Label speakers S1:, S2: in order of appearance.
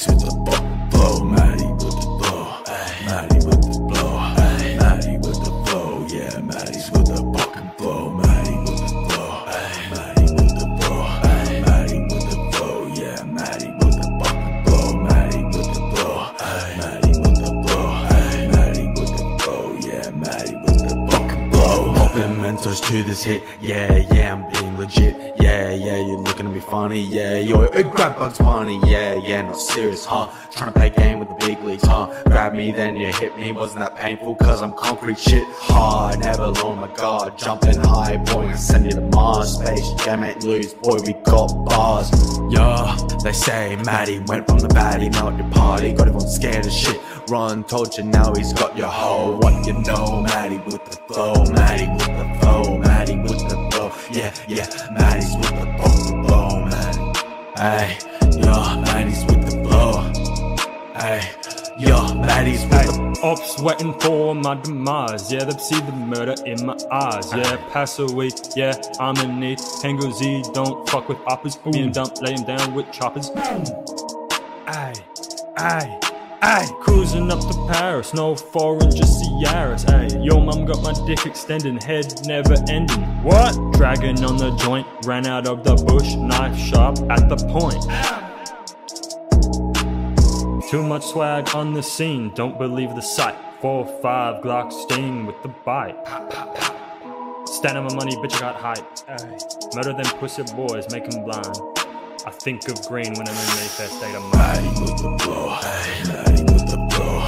S1: Matte with the flow, Matte with the flow, Matte with the flow, yeah, Matte's with the fucking flow, Matte with the flow, Matte with the flow, Matte with the flow, yeah, Matte with the fucking flow, Matte with the flow, Matte with the flow, Matte with the flow, yeah, Matte with the fucking flow.
S2: To this hit, yeah, yeah, I'm being legit, yeah, yeah, you're looking at me funny, yeah, yo, it grab Bugs Bunny, yeah, yeah, not serious, huh? Trying to play game with the big leagues, huh? Grab me, then you hit me, wasn't that painful? Cause I'm concrete shit. Hard, never low, my god, jumping high, boy, I send you to Mars, space, jam ain't lose, boy, we got bars, yeah, they say Matte went from the baddie, now at your party, got everyone scared of shit, Ron told you now he's got your hoe, what you know, Matte with the flow, Matte with the flow, Matte with the flow, yeah, yeah, Matte's with the fucking flow, man. Hey, yo, Matte's with the flow. Hey, yo, Matte's with the
S3: Ops waiting for my demise. Yeah, they see the murder in my eyes. Yeah, pass a week. Yeah, I'm in need. Pengu Z, don't fuck with oppers. Me and dump, lay him down with choppers. Aye, aye, aye. Cruising up to Paris, no foreign, just Ciaras. Aye, your mum got my dick extending, head never ending. What? Dragon on the joint, ran out of the bush, knife sharp at the point. Too much swag on the scene, don't believe the sight. Four five Glock sting with the bite. Stand on my money, bitch, I got hype. Ay. Murder them pussy boys, make 'em blind. Think of green when I'm in Mayfair state of mind.
S1: Matte with the flow, Matte with the Matte